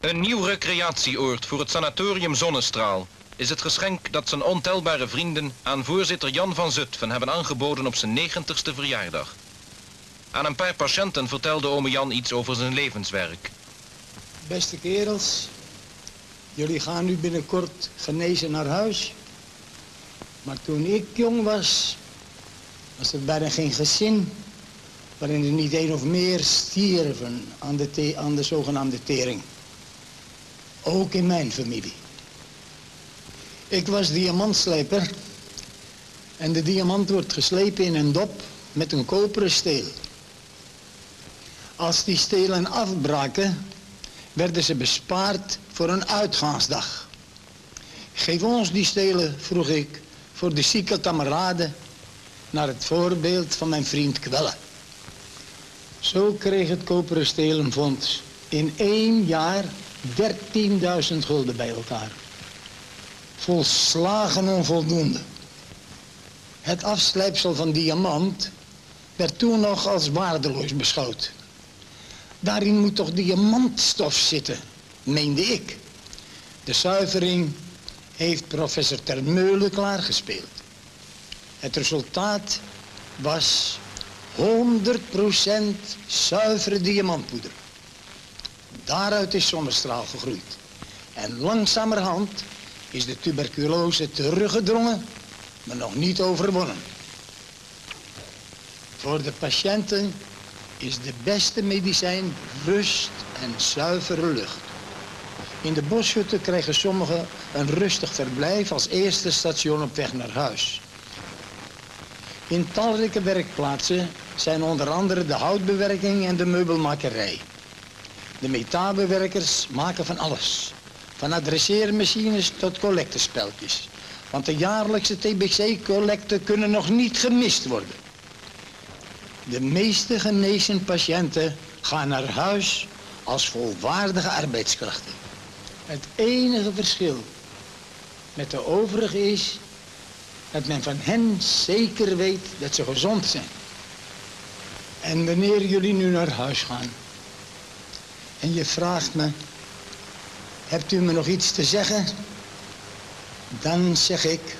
Een nieuw recreatieoord voor het sanatorium Zonnestraal is het geschenk dat zijn ontelbare vrienden aan voorzitter Jan van Zutphen hebben aangeboden op zijn 90ste verjaardag. Aan een paar patiënten vertelde ome Jan iets over zijn levenswerk. Beste kerels, jullie gaan nu binnenkort genezen naar huis. Maar toen ik jong was, was er bijna geen gezin waarin er niet één of meer stierven aan de, aan de zogenaamde tering. Ook in mijn familie. Ik was diamantslijper en de diamant wordt geslepen in een dop met een koperen steel. Als die stelen afbraken, werden ze bespaard voor een uitgaansdag. Geef ons die stelen, vroeg ik, voor de zieke kameraden, naar het voorbeeld van mijn vriend Kwelle. Zo kreeg het koperen stelenfonds in één jaar 13.000 gulden bij elkaar. Volslagen onvoldoende. Het afslijpsel van diamant werd toen nog als waardeloos beschouwd. Daarin moet toch diamantstof zitten, meende ik. De zuivering heeft professor Termeulen klaargespeeld. Het resultaat was 100% zuivere diamantpoeder. Daaruit is zonnestraal gegroeid. En langzamerhand is de tuberculose teruggedrongen, maar nog niet overwonnen. Voor de patiënten is de beste medicijn rust en zuivere lucht. In de boshutten krijgen sommigen een rustig verblijf als eerste station op weg naar huis. In talrijke werkplaatsen zijn onder andere de houtbewerking en de meubelmakerij. De metaalbewerkers maken van alles. Van adresseermachines tot collectespeltjes. Want de jaarlijkse TBC-collecten kunnen nog niet gemist worden. De meeste genezen patiënten gaan naar huis als volwaardige arbeidskrachten. Het enige verschil met de overige is dat men van hen zeker weet dat ze gezond zijn. En wanneer jullie nu naar huis gaan en je vraagt me, hebt u me nog iets te zeggen? Dan zeg ik,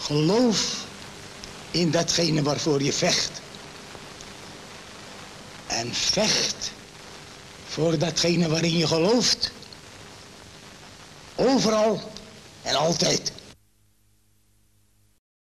geloof in datgene waarvoor je vecht. En vecht voor datgene waarin je gelooft. Overal en altijd.